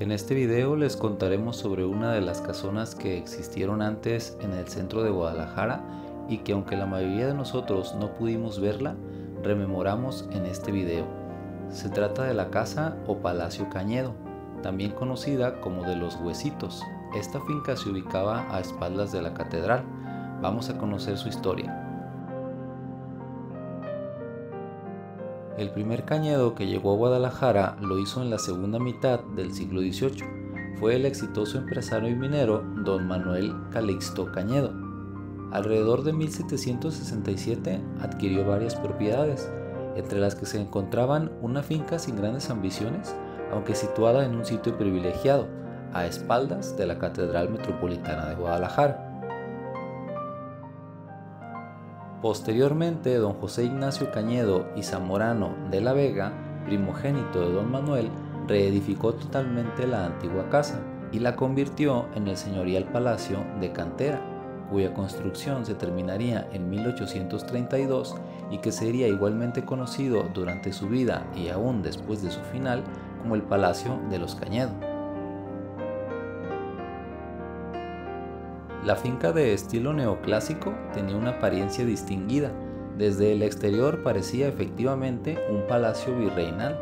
En este video les contaremos sobre una de las casonas que existieron antes en el centro de Guadalajara y que aunque la mayoría de nosotros no pudimos verla, rememoramos en este video. Se trata de la casa o Palacio Cañedo, también conocida como de los Huesitos. Esta finca se ubicaba a espaldas de la catedral. Vamos a conocer su historia. El primer cañedo que llegó a Guadalajara lo hizo en la segunda mitad del siglo XVIII. Fue el exitoso empresario y minero don Manuel Calixto Cañedo. Alrededor de 1767 adquirió varias propiedades, entre las que se encontraban una finca sin grandes ambiciones, aunque situada en un sitio privilegiado, a espaldas de la Catedral Metropolitana de Guadalajara. Posteriormente, don José Ignacio Cañedo y Zamorano de la Vega, primogénito de don Manuel, reedificó totalmente la antigua casa y la convirtió en el señorial palacio de Cantera, cuya construcción se terminaría en 1832 y que sería igualmente conocido durante su vida y aún después de su final como el Palacio de los Cañedo. La finca de estilo neoclásico tenía una apariencia distinguida. Desde el exterior parecía efectivamente un palacio virreinal.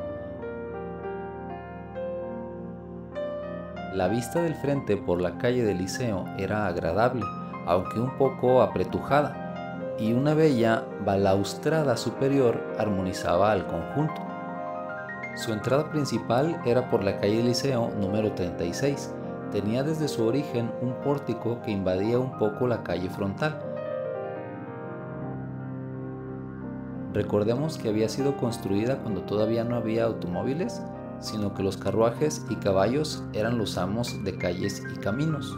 La vista del frente por la calle del Liceo era agradable, aunque un poco apretujada, y una bella balaustrada superior armonizaba al conjunto. Su entrada principal era por la calle del Liceo número 36, tenía desde su origen un pórtico que invadía un poco la calle frontal. Recordemos que había sido construida cuando todavía no había automóviles, sino que los carruajes y caballos eran los amos de calles y caminos.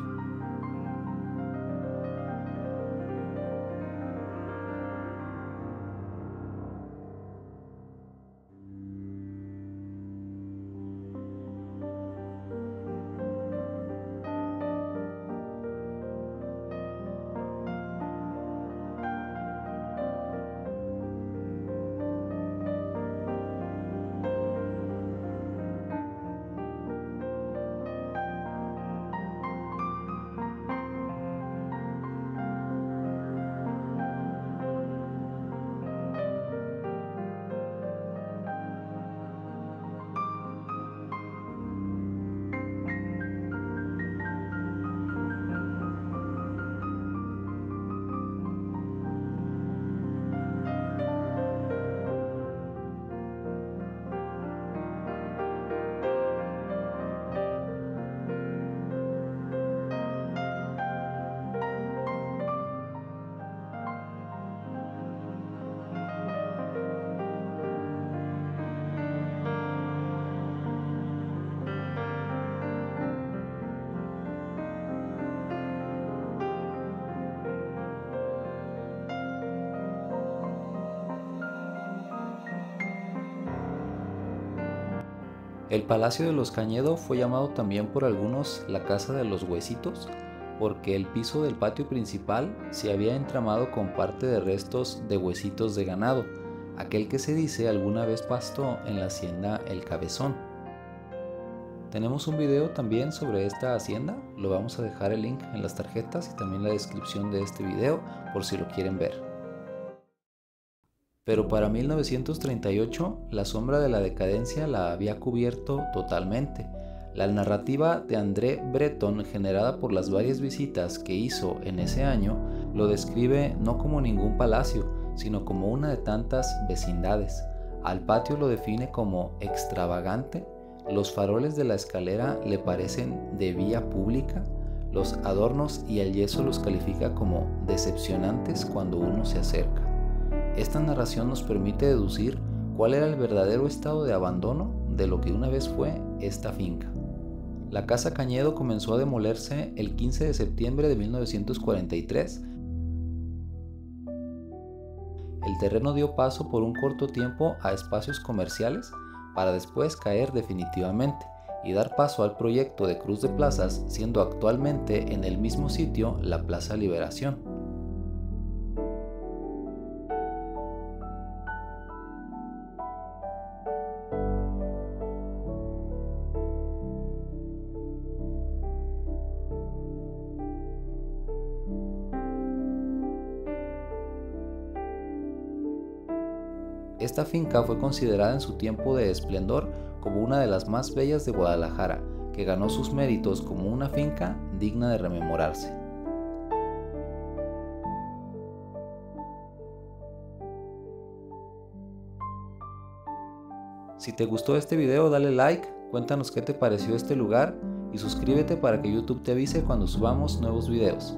El Palacio de los Cañedo fue llamado también por algunos la Casa de los Huesitos, porque el piso del patio principal se había entramado con parte de restos de huesitos de ganado, aquel que se dice alguna vez pastó en la hacienda El Cabezón. Tenemos un video también sobre esta hacienda, lo vamos a dejar el link en las tarjetas y también la descripción de este video por si lo quieren ver. Pero para 1938 la sombra de la decadencia la había cubierto totalmente. La narrativa de André Breton, generada por las varias visitas que hizo en ese año, lo describe no como ningún palacio, sino como una de tantas vecindades. Al patio lo define como extravagante, los faroles de la escalera le parecen de vía pública, los adornos y el yeso los califica como decepcionantes cuando uno se acerca. Esta narración nos permite deducir cuál era el verdadero estado de abandono de lo que una vez fue esta finca. La casa Cañedo comenzó a demolerse el 15 de septiembre de 1943. El terreno dio paso por un corto tiempo a espacios comerciales para después caer definitivamente y dar paso al proyecto de Cruz de Plazas, siendo actualmente en el mismo sitio la Plaza Liberación. Esta finca fue considerada en su tiempo de esplendor como una de las más bellas de Guadalajara, que ganó sus méritos como una finca digna de rememorarse. Si te gustó este video dale like, cuéntanos qué te pareció este lugar y suscríbete para que YouTube te avise cuando subamos nuevos videos.